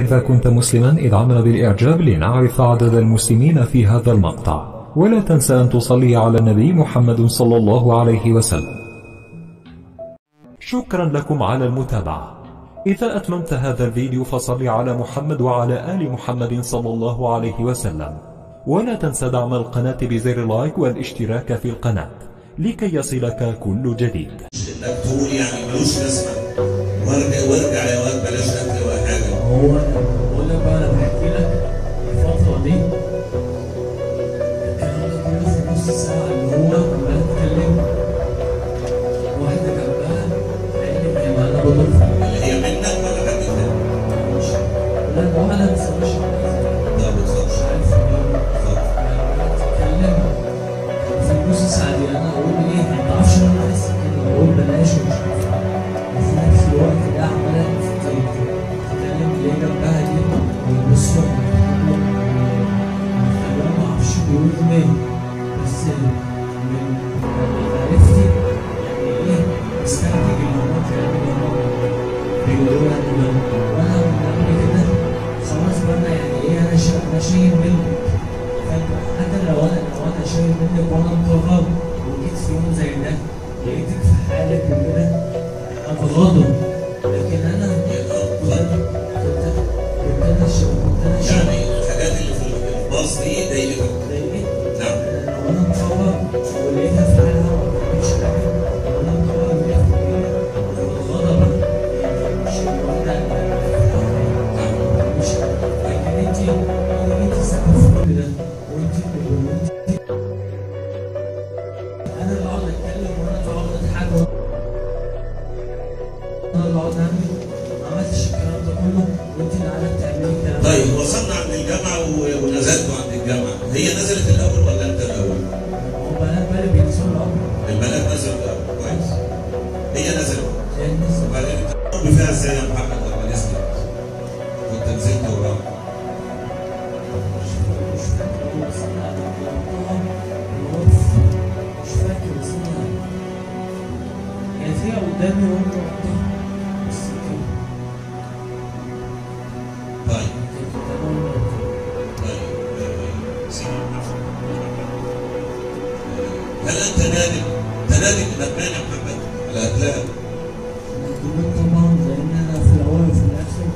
إذا كنت مسلما ادعمنا بالإعجاب لنعرف عدد المسلمين في هذا المقطع. ولا تنسى أن تصلي على النبي محمد صلى الله عليه وسلم. شكرا لكم على المتابعة. إذا أتممت هذا الفيديو فصل على محمد وعلى آل محمد صلى الله عليه وسلم. ولا تنسى دعم القناة بزر لايك والاشتراك في القناة لكي يصلك كل جديد. يعني ملوش يا شايل منك فانت حتى لو انا لو انا شايل منك وانا مقرب وجيت في يوم زي ده لقيتك قرأتها. طيب آه، سيدي محمد. آه، هل انت نادم؟ انت نادم يا محمد على؟ مندوبات طبعا لأن أنا في الأول وفي الآخر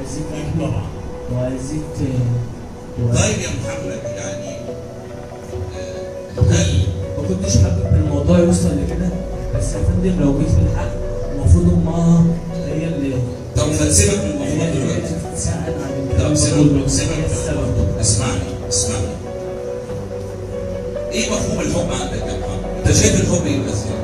أذيت أهلي وأذيت طيب كنتش حابب الموضوع يوصل لكده بس يا فندم لو جيت للحق المفروض أمها هي اللي طب ما تسيبك من هي الموضوع اللي دلوقتي طب سيبك سيبك. اسمعني اسمعني إيه مفهوم الحب عندك يا محمد؟ انت شايف الحب إيه بس يعني؟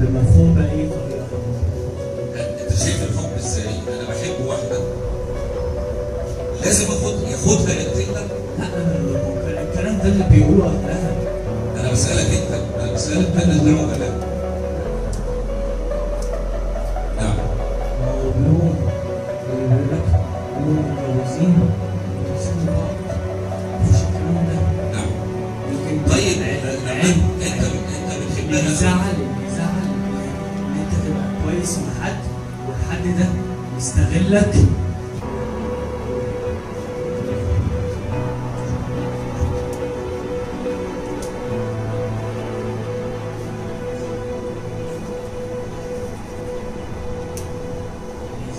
بمفهوم بأي ياخدها يقتلها لا. الكلام ده اللي بيقوله أهلها أنا بسالك انت أنا بسالك أنا دعوه ولا نعم ما هو بيقولوا بيقول لك بيقولوا متجوزين متجوزين بعض مفيش الكلام ده نعم لكن طيب العلم انت انت اللي بتحبها يزعل اللي يزعل ان انت تبقى كويس مع حد والحد ده يستغلك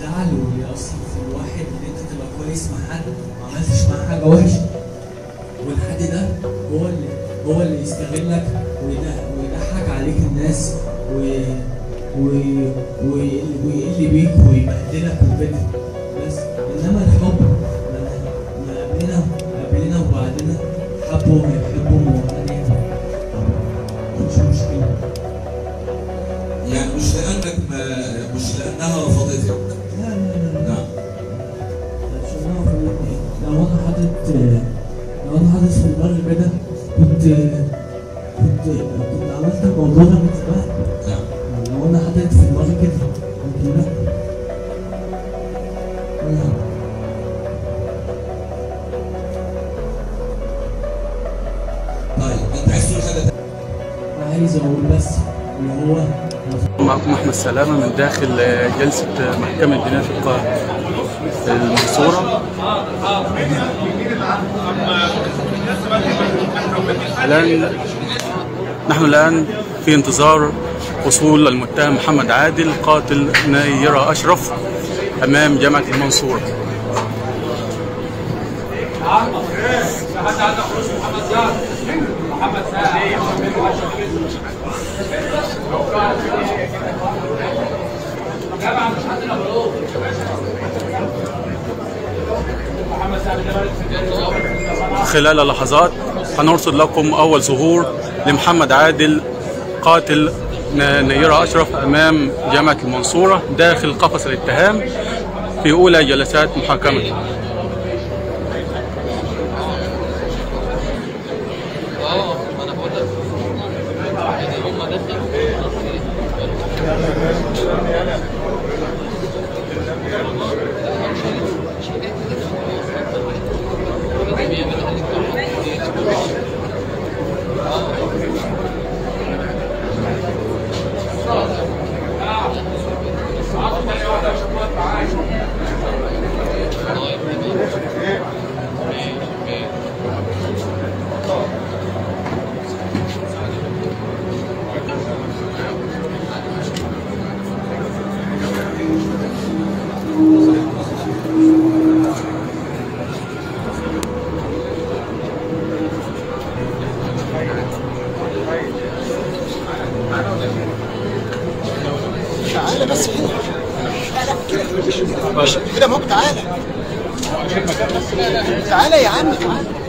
يزعل ويأثر في الواحد ان أنت تبقى كويس مع حد ما عملتش معاه حاجة وحشه والحد ده هو اللي هو اللي يستغلك ويضح- ويضحك عليك الناس ويقل بيك ويبهدلك وكده بس إنما الحب كنت كنت كنت عملت الموضوع ده من زمان نعم لو أنا حطيت في دماغي كده كنت لا لا طيب انت عايز تقول حاجة تانية؟ عايز أقول بس ان هو معكم أحمد سلامة من داخل جلسة محكمة جناية القاهرة المنصورة. الآن نحن الآن في انتظار وصول المتهم محمد عادل قاتل نيرة أشرف أمام جامعة المنصورة. خلال لحظات هنرصد لكم أول ظهور لمحمد عادل قاتل نيرة أشرف أمام جامعة المنصورة داخل قفص الاتهام في أولى جلسات محاكمته تعالى. تعالى يا عم. تعالى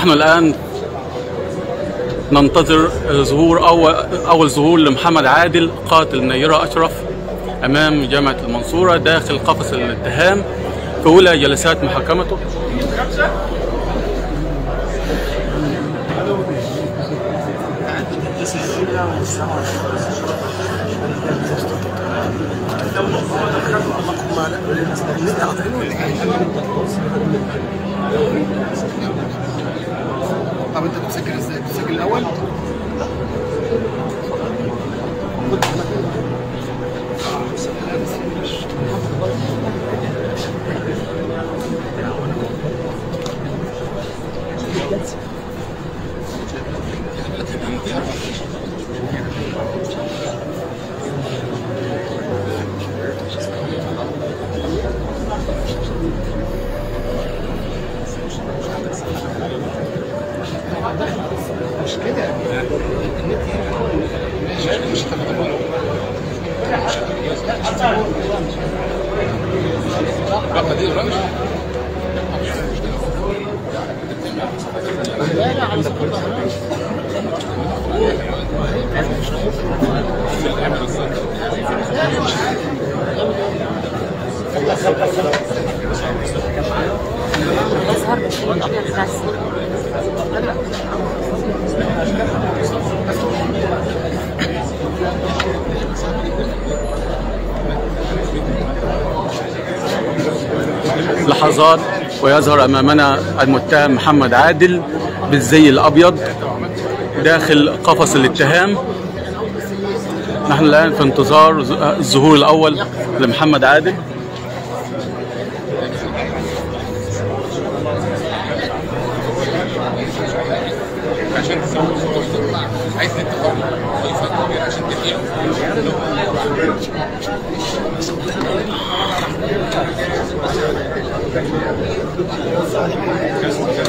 نحن الآن ننتظر ظهور أول, أول ظهور لمحمد عادل قاتل نيرة أشرف أمام جامعة المنصورة داخل قفص الاتهام في أولى جلسات محاكمته طب انت مش كده يظهر لحظات ويظهر أمامنا المتهم محمد عادل بالزي الأبيض داخل قفص الاتهام. نحن الآن في انتظار الظهور الأول لمحمد عادل. عشان تصور عايز عشان よろしくお願いします。